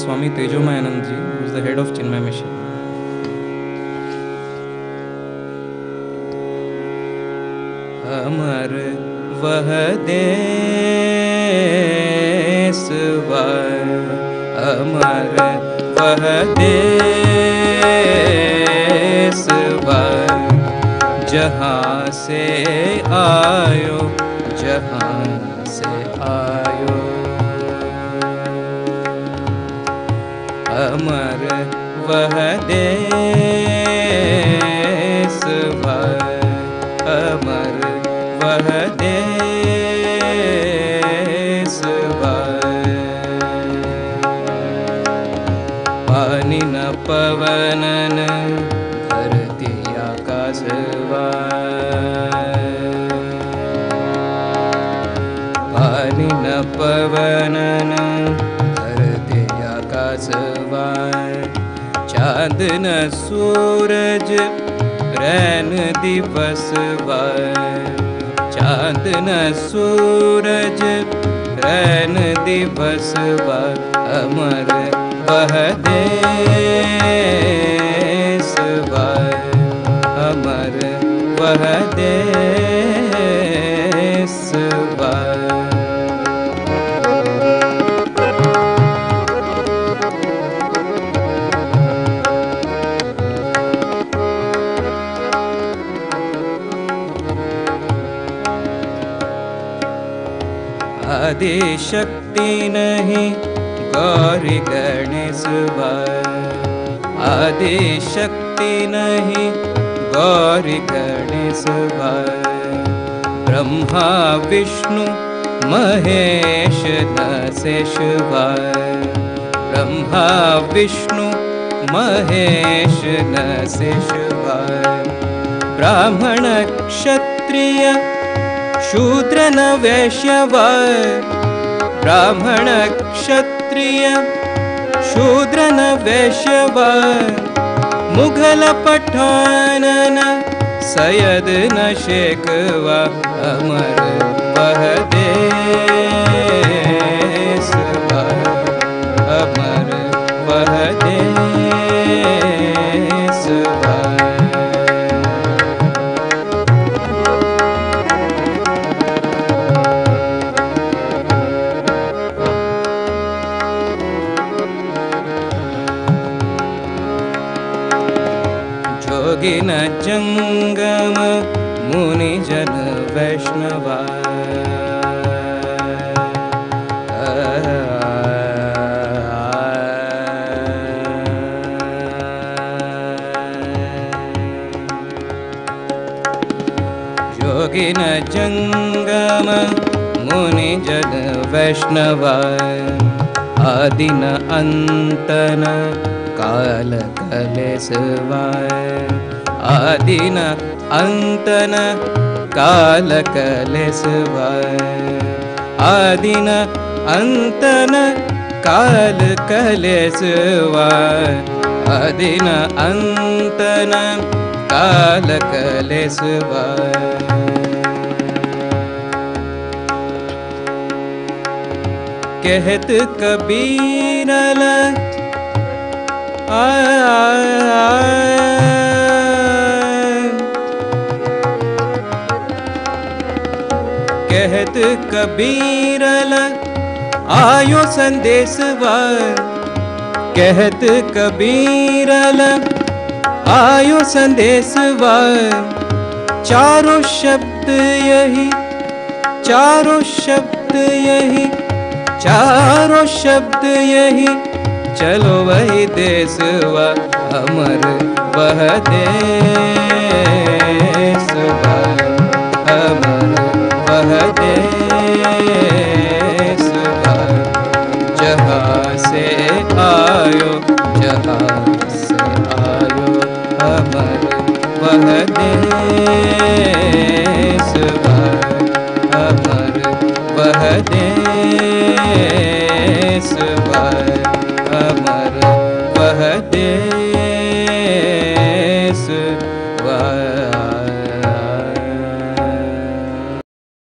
given Swami Tejomayanand ji, who is the head of Chinmay Mission. अमर वह देश अमर वह देश जहाँ से आयो जहाँ से आयो अमर वह देश अमर वह देश पानी न पवनन धरती आकाश पानी न पवनन न सूरज रैन दिवस चांद न सूरज रैन दिवस अमर वह देश आदि शक्ति नहीं गौरी गणेश आदि शक्ति नहीं गौरी गणेश ब्रह्मा विष्णु महेश नशेष ब्रह्मा विष्णु महेश नशेष ब्राह्मण क्षत्रिय शूद्र न वैश्यव ब्राह्मण क्षत्रिय शूद्र न वैश्यव मुघल पठान न सयद न शेखवा अमर वह जोगिन जङ्गम मुनिजन वैष्णवा। जोगिन जङ्गम मुनिजन वैष्णवा। आदिन अन्तन काल कलेसवाय आदिन अन्तन काल कलेसवाय आदिन अन्तन काल कलेसवाय आदिन अन्तन काल कलेसवाय कहत कबीरल कहत कबीरल आयो संदेश कहत कबीरल आयो संदेश चारों शब्द यही चारों शब्द यही चारों शब्द यही चलो वही देशवा अमर देशवा